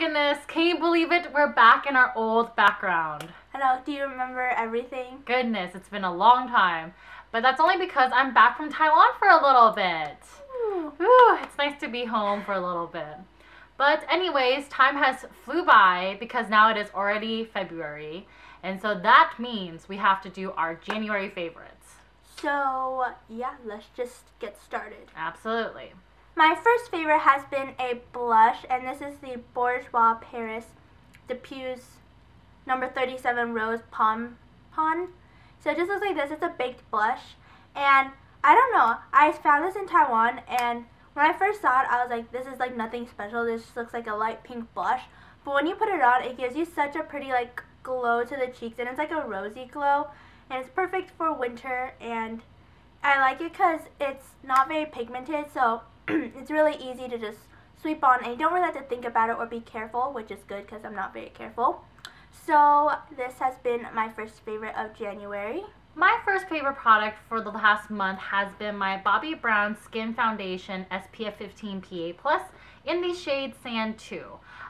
goodness, can you believe it? We're back in our old background. Hello, do you remember everything? Goodness, it's been a long time. But that's only because I'm back from Taiwan for a little bit. Ooh. Whew, it's nice to be home for a little bit. But anyways, time has flew by because now it is already February. And so that means we have to do our January favorites. So, yeah, let's just get started. Absolutely. My first favorite has been a blush, and this is the Bourjois Paris Diffuse number 37 Rose Pom. So it just looks like this. It's a baked blush. And I don't know. I found this in Taiwan, and when I first saw it, I was like, this is like nothing special. This just looks like a light pink blush. But when you put it on, it gives you such a pretty like glow to the cheeks, and it's like a rosy glow. And it's perfect for winter, and I like it because it's not very pigmented, so it's really easy to just sweep on, and you don't really have to think about it or be careful, which is good because I'm not very careful. So this has been my first favorite of January. My first favorite product for the last month has been my Bobbi Brown Skin Foundation SPF 15 PA+, Plus in the shade Sand 2.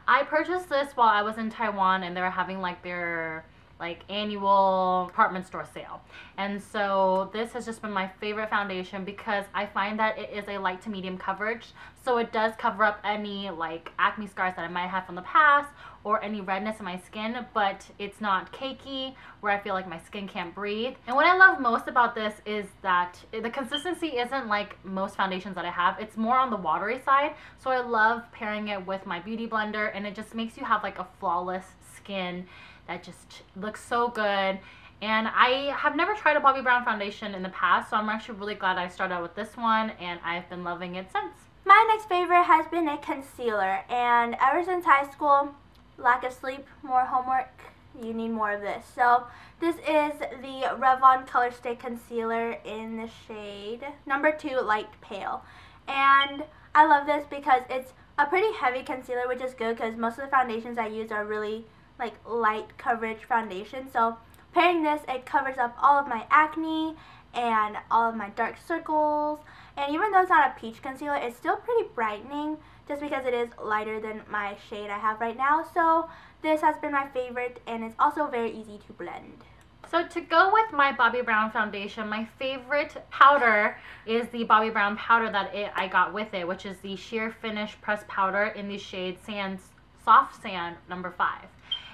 I purchased this while I was in Taiwan and they were having like their like annual department store sale. And so this has just been my favorite foundation because I find that it is a light to medium coverage. So it does cover up any like acne scars that I might have from the past or any redness in my skin, but it's not cakey where I feel like my skin can't breathe. And what I love most about this is that the consistency isn't like most foundations that I have. It's more on the watery side. So I love pairing it with my beauty blender and it just makes you have like a flawless skin that just looks so good. And I have never tried a Bobbi Brown foundation in the past, so I'm actually really glad I started out with this one, and I've been loving it since. My next favorite has been a concealer, and ever since high school, lack of sleep, more homework, you need more of this. So this is the Revlon Color Stay Concealer in the shade number 2 Light Pale. And I love this because it's a pretty heavy concealer, which is good because most of the foundations I use are really like light coverage foundation. So pairing this, it covers up all of my acne and all of my dark circles. And even though it's not a peach concealer, it's still pretty brightening just because it is lighter than my shade I have right now. So this has been my favorite and it's also very easy to blend. So to go with my Bobbi Brown foundation, my favorite powder is the Bobbi Brown powder that it, I got with it, which is the Sheer Finish Pressed Powder in the shade Sand Soft Sand number 5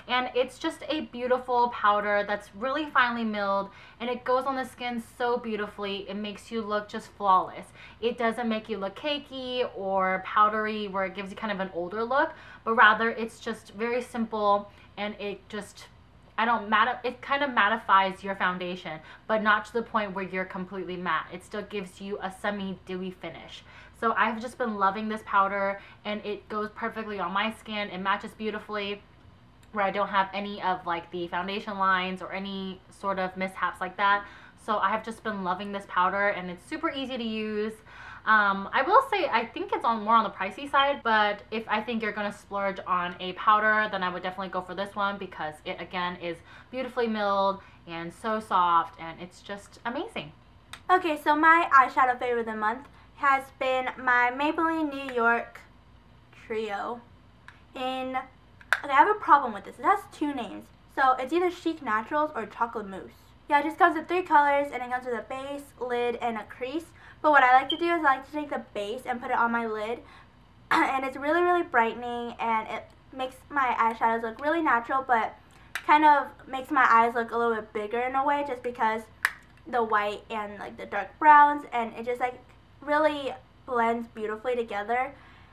and it's just a beautiful powder that's really finely milled and it goes on the skin so beautifully it makes you look just flawless. It doesn't make you look cakey or powdery where it gives you kind of an older look but rather it's just very simple and it just I don't matte it kind of mattifies your foundation but not to the point where you're completely matte. It still gives you a semi dewy finish. So I've just been loving this powder and it goes perfectly on my skin. It matches beautifully where I don't have any of like the foundation lines or any sort of mishaps like that. So I have just been loving this powder and it's super easy to use. Um, I will say I think it's on more on the pricey side, but if I think you're going to splurge on a powder, then I would definitely go for this one because it again is beautifully milled and so soft and it's just amazing. Okay, so my eyeshadow favorite of the month has been my Maybelline New York Trio in Okay, I have a problem with this. It has two names. So it's either Chic Naturals or Chocolate Mousse. Yeah, it just comes with three colors and it comes with a base, lid, and a crease. But what I like to do is I like to take the base and put it on my lid. and it's really, really brightening and it makes my eyeshadows look really natural but kind of makes my eyes look a little bit bigger in a way just because the white and like the dark browns and it just like really blends beautifully together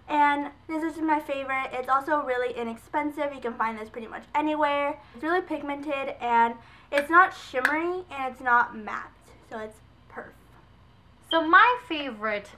and this is my favorite. It's also really inexpensive. You can find this pretty much anywhere. It's really pigmented and it's not shimmery and it's not matte. So it's perf. So my favorite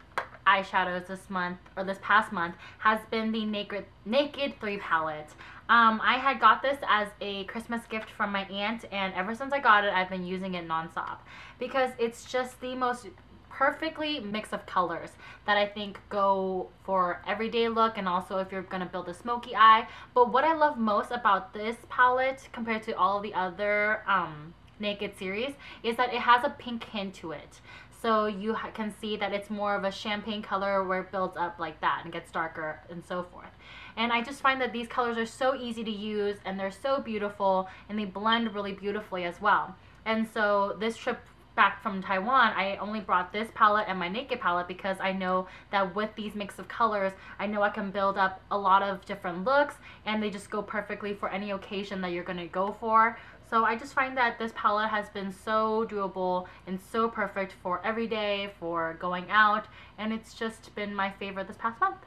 eyeshadows this month or this past month has been the Naked Naked 3 palette. Um, I had got this as a Christmas gift from my aunt and ever since I got it I've been using it nonstop because it's just the most perfectly mix of colors that I think go for everyday look and also if you're going to build a smoky eye. But what I love most about this palette compared to all the other um, Naked series is that it has a pink hint to it. So you can see that it's more of a champagne color where it builds up like that and gets darker and so forth. And I just find that these colors are so easy to use and they're so beautiful and they blend really beautifully as well. And so this trip back from Taiwan, I only brought this palette and my Naked palette because I know that with these mix of colors, I know I can build up a lot of different looks and they just go perfectly for any occasion that you're going to go for. So I just find that this palette has been so doable and so perfect for every day, for going out, and it's just been my favorite this past month.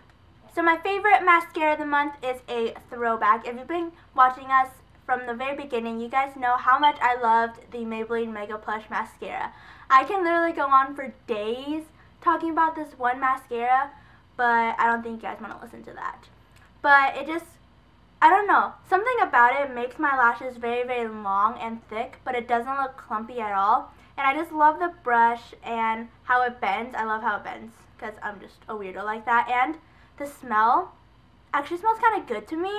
So my favorite mascara of the month is a throwback. If you've been watching us from the very beginning, you guys know how much I loved the Maybelline Mega Plush mascara. I can literally go on for days talking about this one mascara, but I don't think you guys want to listen to that. But it just, I don't know, something about it makes my lashes very, very long and thick, but it doesn't look clumpy at all. And I just love the brush and how it bends. I love how it bends because I'm just a weirdo like that. And the smell actually smells kind of good to me.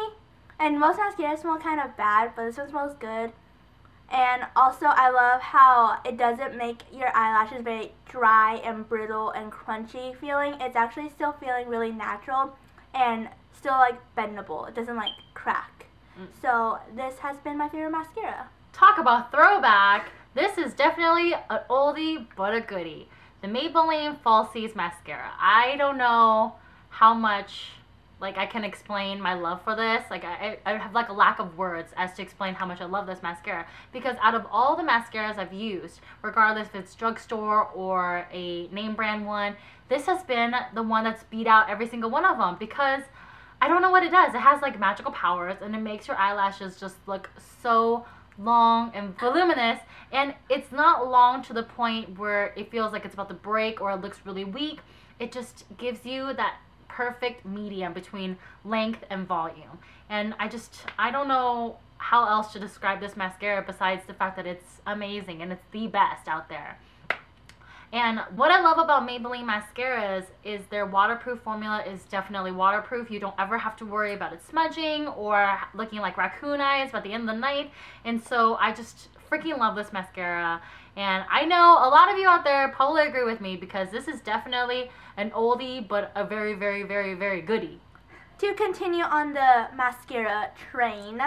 And most mascaras smell kind of bad, but this one smells good. And also, I love how it doesn't make your eyelashes very dry and brittle and crunchy feeling. It's actually still feeling really natural and still like bendable. It doesn't like crack. Mm. So this has been my favorite mascara. Talk about throwback. This is definitely an oldie but a goodie. The Maybelline Falsies Mascara. I don't know how much like I can explain my love for this. Like I, I have like a lack of words as to explain how much I love this mascara because out of all the mascaras I've used, regardless if it's drugstore or a name brand one, this has been the one that's beat out every single one of them because I don't know what it does. It has like magical powers and it makes your eyelashes just look so long and voluminous and it's not long to the point where it feels like it's about to break or it looks really weak. It just gives you that perfect medium between length and volume. And I just, I don't know how else to describe this mascara besides the fact that it's amazing and it's the best out there. And what I love about Maybelline mascaras is their waterproof formula is definitely waterproof. You don't ever have to worry about it smudging or looking like raccoon eyes by the end of the night. And so I just freaking love this mascara. And I know a lot of you out there probably agree with me because this is definitely an oldie but a very, very, very, very goodie. To continue on the mascara train,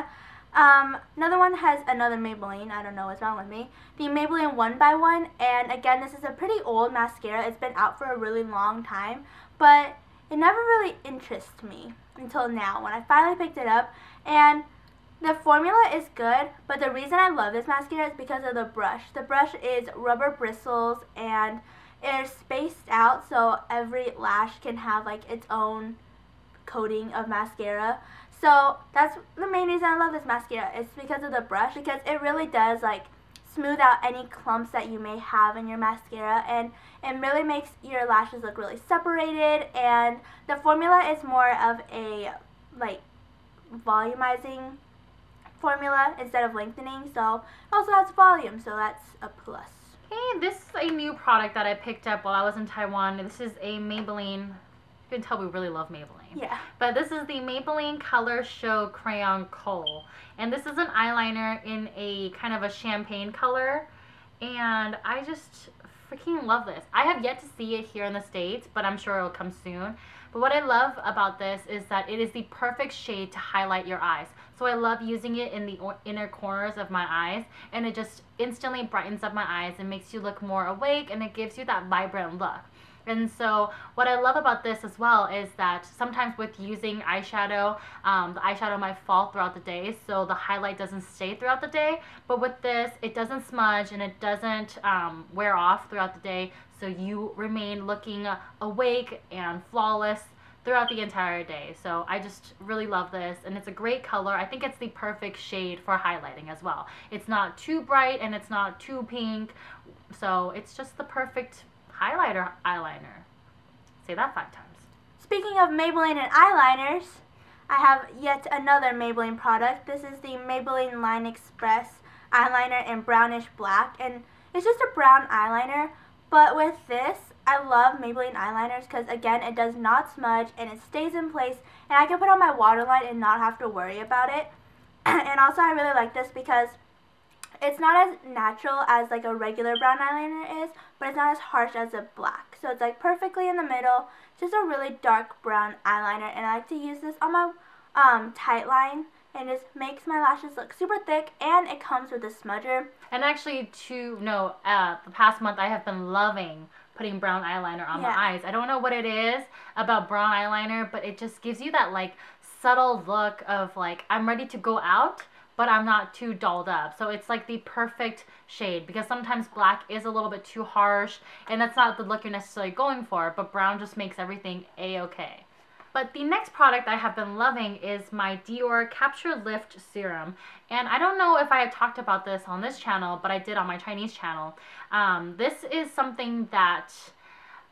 um, another one has another Maybelline. I don't know what's wrong with me. The Maybelline One by One, and again, this is a pretty old mascara. It's been out for a really long time, but it never really interests me until now when I finally picked it up. And the formula is good, but the reason I love this mascara is because of the brush. The brush is rubber bristles and it's spaced out so every lash can have like its own coating of mascara. So that's the main reason I love this mascara. It's because of the brush because it really does like smooth out any clumps that you may have in your mascara and it really makes your lashes look really separated and the formula is more of a like volumizing formula instead of lengthening so it also has volume so that's a plus. Hey, this is a new product that I picked up while I was in Taiwan. This is a Maybelline. You can tell we really love Maybelline. Yeah. But this is the Maybelline Color Show Crayon Kohl. And this is an eyeliner in a kind of a champagne color. And I just freaking love this. I have yet to see it here in the States, but I'm sure it'll come soon. But what I love about this is that it is the perfect shade to highlight your eyes. So I love using it in the inner corners of my eyes and it just instantly brightens up my eyes and makes you look more awake and it gives you that vibrant look. And so what I love about this as well is that sometimes with using eyeshadow, um, the eyeshadow might fall throughout the day, so the highlight doesn't stay throughout the day. But with this, it doesn't smudge and it doesn't um, wear off throughout the day, so you remain looking awake and flawless throughout the entire day. So I just really love this and it's a great color. I think it's the perfect shade for highlighting as well. It's not too bright and it's not too pink. So it's just the perfect highlighter eyeliner. Say that five times. Speaking of Maybelline and eyeliners, I have yet another Maybelline product. This is the Maybelline Line Express eyeliner in brownish black and it's just a brown eyeliner but with this I love Maybelline eyeliners because again it does not smudge and it stays in place and I can put on my waterline and not have to worry about it and also I really like this because it's not as natural as like a regular brown eyeliner is, but it's not as harsh as a black. So it's like perfectly in the middle, just a really dark brown eyeliner. And I like to use this on my um, tight line and it makes my lashes look super thick and it comes with a smudger. And actually, to no, uh, the past month I have been loving putting brown eyeliner on yeah. my eyes. I don't know what it is about brown eyeliner, but it just gives you that like subtle look of like I'm ready to go out, but I'm not too dolled up. So it's like the perfect shade because sometimes black is a little bit too harsh and that's not the look you're necessarily going for, but brown just makes everything a-okay. But the next product I have been loving is my Dior Capture Lift Serum. And I don't know if I had talked about this on this channel, but I did on my Chinese channel. Um, this is something that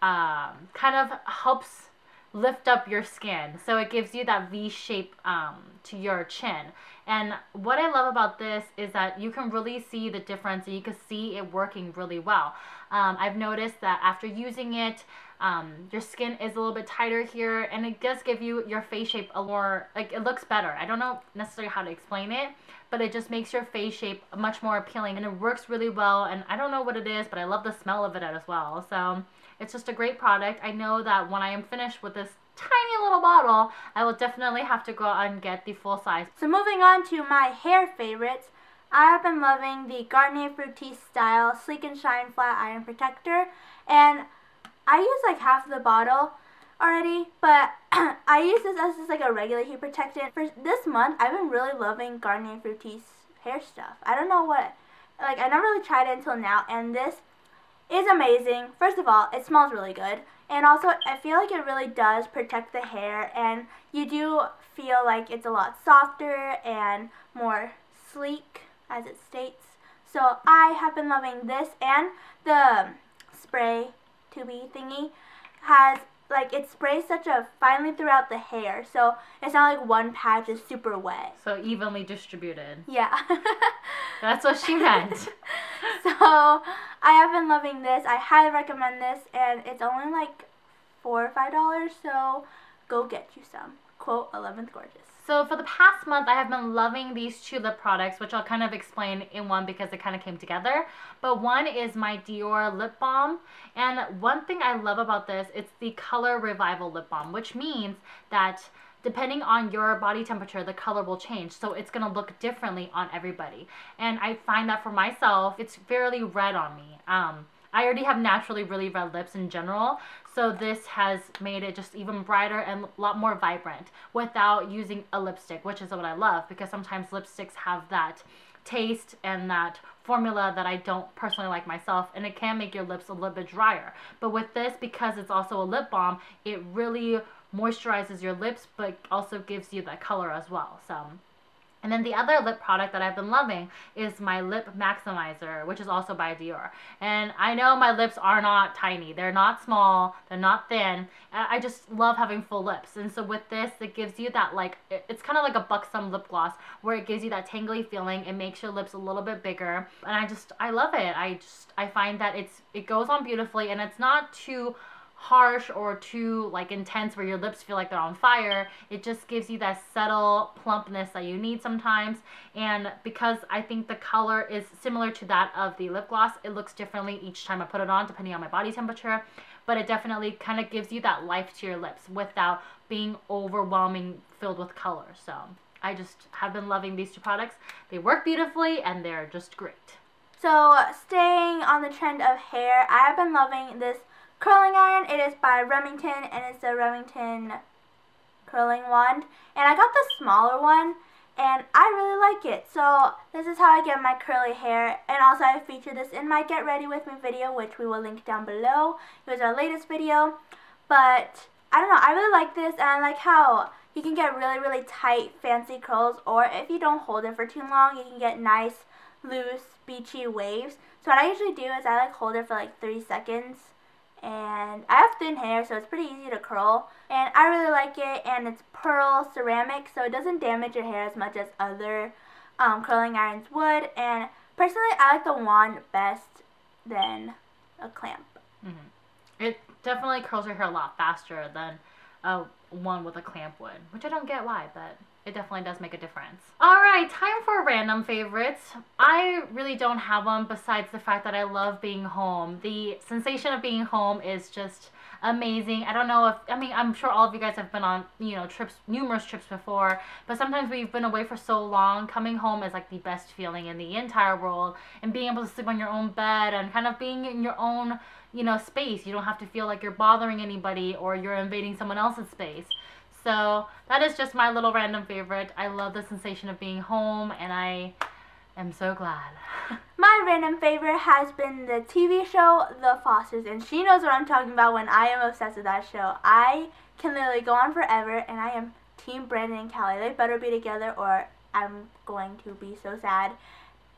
um, kind of helps lift up your skin. So it gives you that V shape um, to your chin. And what I love about this is that you can really see the difference and you can see it working really well. Um, I've noticed that after using it, um, your skin is a little bit tighter here and it does give you your face shape a more, like it looks better. I don't know necessarily how to explain it, but it just makes your face shape much more appealing and it works really well. And I don't know what it is, but I love the smell of it as well. So it's just a great product. I know that when I am finished with this tiny little bottle, I will definitely have to go out and get the full size. So moving on to my hair favorites, I have been loving the Garnier Fructis Style Sleek and Shine Flat Iron Protector. And I use like half the bottle already, but I use this as just like a regular heat protectant. For this month, I've been really loving Garnier Fructis hair stuff. I don't know what, like I never really tried it until now, and this is amazing. First of all, it smells really good. And also, I feel like it really does protect the hair, and you do feel like it's a lot softer and more sleek, as it states. So I have been loving this, and the spray tubey thingy has like it sprays such a finely throughout the hair, so it's not like one patch is super wet. So evenly distributed. Yeah. That's what she meant. so I have been loving this. I highly recommend this, and it's only like four or five dollars. So go get you some. Quote 11th Gorgeous. So for the past month, I have been loving these two lip products, which I'll kind of explain in one because it kind of came together. But one is my Dior lip balm. And one thing I love about this, it's the Color Revival lip balm, which means that depending on your body temperature, the color will change. So it's going to look differently on everybody. And I find that for myself, it's fairly red on me. Um, I already have naturally really red lips in general, so this has made it just even brighter and a lot more vibrant without using a lipstick, which is what I love because sometimes lipsticks have that taste and that formula that I don't personally like myself and it can make your lips a little bit drier. But with this, because it's also a lip balm, it really moisturizes your lips but also gives you that color as well. So and then the other lip product that I've been loving is my Lip Maximizer, which is also by Dior. And I know my lips are not tiny. They're not small. They're not thin. I just love having full lips. And so with this, it gives you that like, it's kind of like a Buxom lip gloss where it gives you that tangly feeling. It makes your lips a little bit bigger. And I just, I love it. I just, I find that it's, it goes on beautifully and it's not too harsh or too like intense where your lips feel like they're on fire. It just gives you that subtle plumpness that you need sometimes. And because I think the color is similar to that of the lip gloss, it looks differently each time I put it on depending on my body temperature. But it definitely kind of gives you that life to your lips without being overwhelming filled with color. So I just have been loving these two products. They work beautifully and they're just great. So staying on the trend of hair, I have been loving this curling iron. It is by Remington and it's a Remington curling wand. And I got the smaller one and I really like it. So this is how I get my curly hair. And also I featured this in my Get Ready With Me video, which we will link down below. It was our latest video. But I don't know, I really like this and I like how you can get really, really tight, fancy curls. Or if you don't hold it for too long, you can get nice, loose, beachy waves. So what I usually do is I like hold it for like 3 seconds and I have thin hair so it's pretty easy to curl and I really like it and it's pearl ceramic so it doesn't damage your hair as much as other um, curling irons would and personally I like the wand best than a clamp. Mm-hmm. It definitely curls your hair a lot faster than a one with a clamp would, which I don't get why, but it definitely does make a difference. All right, time for random favorites. I really don't have one besides the fact that I love being home. The sensation of being home is just amazing. I don't know if I mean I'm sure all of you guys have been on you know trips, numerous trips before, but sometimes we've been away for so long. Coming home is like the best feeling in the entire world, and being able to sleep on your own bed and kind of being in your own you know space. You don't have to feel like you're bothering anybody or you're invading someone else's space. So that is just my little random favorite. I love the sensation of being home, and I am so glad. My random favorite has been the TV show The Fosters, and she knows what I'm talking about when I am obsessed with that show. I can literally go on forever, and I am Team Brandon and Callie. They better be together, or I'm going to be so sad.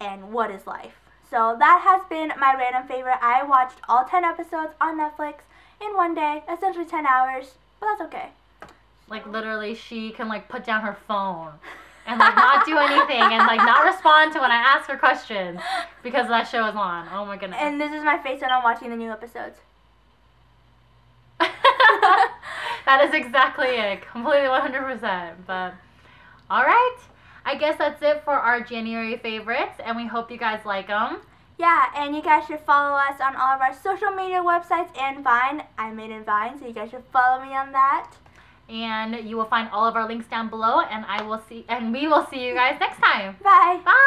And what is life? So that has been my random favorite. I watched all 10 episodes on Netflix in one day, essentially 10 hours, but that's okay. Like literally, she can like put down her phone and like not do anything and like not respond to when I ask her questions because that show is on. Oh my goodness. And this is my face when I'm watching the new episodes. that is exactly it. Completely 100%. But all right. I guess that's it for our January favorites, and we hope you guys like them. Yeah, and you guys should follow us on all of our social media websites and Vine. I made in Vine, so you guys should follow me on that. And you will find all of our links down below, and I will see, and we will see you guys next time. Bye. Bye.